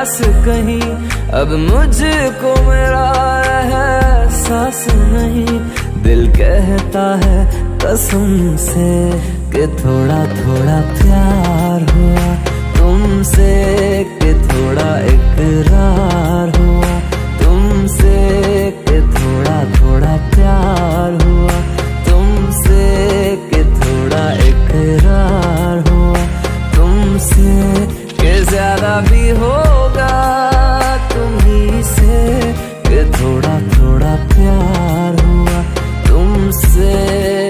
पास कहीं, अब मुझको मेरा एहसास नहीं। दिल कहता है कसम से कि थोड़ा थोड़ा प्यार हुआ तुमसे, कि थोड़ा इकरार ज़्यादा भी होगा तुम्ही से। ये थोड़ा थोड़ा प्यार हुआ तुमसे।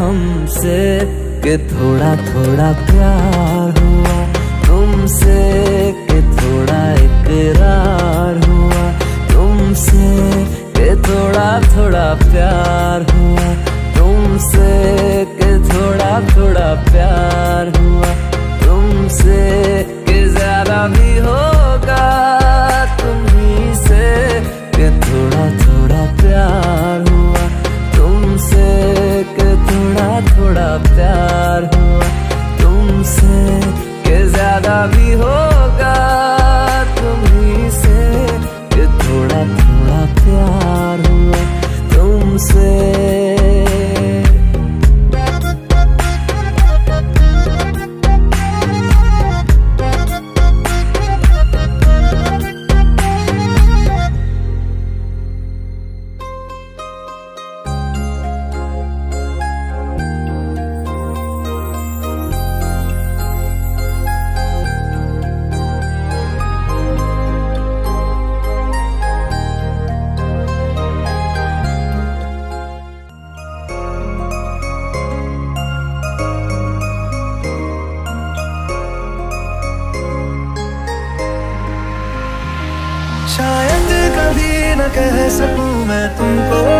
हमसे के थोड़ा थोड़ा प्यार हुआ। तुमसे के थोड़ा इकरार हुआ। तुमसे के थोड़ा थोड़ा प्यार हुआ। तुमसे के थोड़ा थोड़ा प्यार हुआ। तुमसे के ज़्यादा भी होगा। न कह सकूँ मैं तुमको।